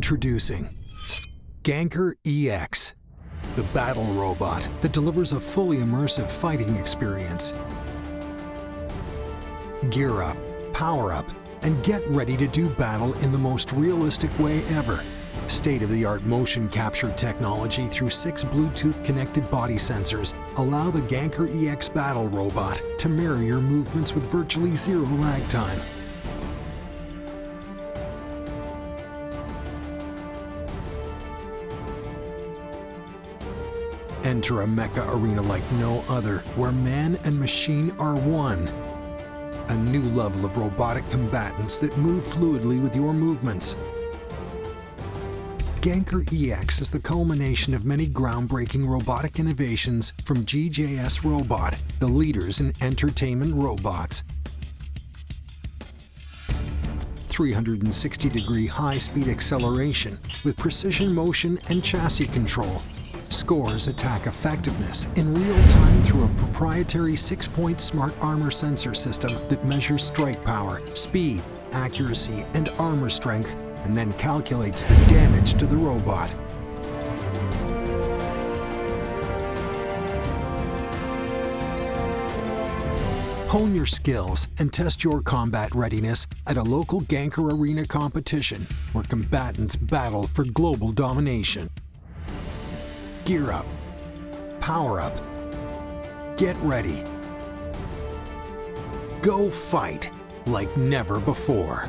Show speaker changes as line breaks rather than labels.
Introducing Ganker EX, the battle robot that delivers a fully immersive fighting experience. Gear up, power up, and get ready to do battle in the most realistic way ever. State-of-the-art motion capture technology through six Bluetooth connected body sensors allow the Ganker EX battle robot to mirror your movements with virtually zero lag time. Enter a mecha arena like no other, where man and machine are one. A new level of robotic combatants that move fluidly with your movements. Ganker EX is the culmination of many groundbreaking robotic innovations from GJS Robot, the leaders in entertainment robots. 360 degree high speed acceleration with precision motion and chassis control scores attack effectiveness in real time through a proprietary six-point smart armor sensor system that measures strike power, speed, accuracy, and armor strength, and then calculates the damage to the robot. Hone your skills and test your combat readiness at a local Ganker Arena competition where combatants battle for global domination. Gear up. Power up. Get ready. Go fight like never before.